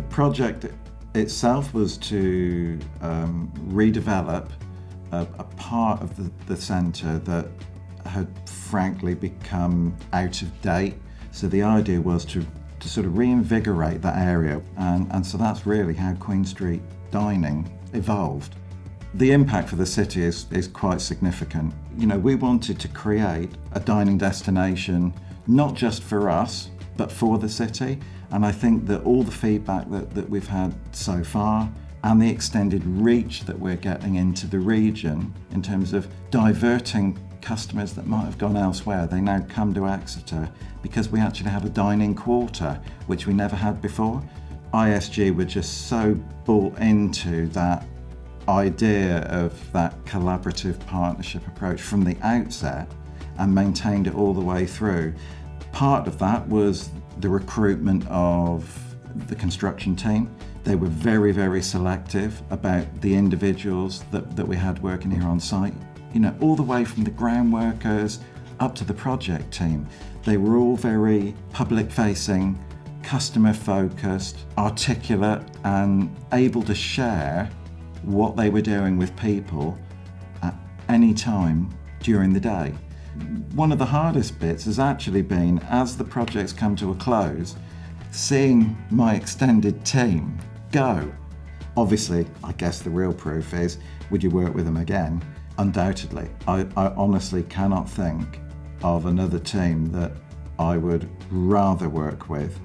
project itself was to um, redevelop a, a, part of the, the centre that had frankly become out of date. So the idea was to, to sort of reinvigorate that area, and, and so that's really how Queen Street dining evolved. The impact for the city is, is quite significant. You know, we wanted to create a dining destination not just for us, but for the city. And I think that all the feedback that, that we've had so far and the extended reach that we're getting into the region in terms of diverting customers that might have gone elsewhere, they now come to Exeter because we actually have a dining quarter, which we never had before. ISG were just so bought into that idea of that collaborative partnership approach from the outset and maintained it all the way through. Part of that was the recruitment of the construction team. They were very, very selective about the individuals that, that we had working here on site. You know, all the way from the ground workers up to the project team. They were all very public facing, customer focused, articulate, and able to share what they were doing with people at any time during the day. One of the hardest bits has actually been, as the projects come to a close, seeing my extended team go. Obviously, I guess the real proof is would you work with them again? Undoubtedly. I, I honestly cannot think of another team that I would rather work with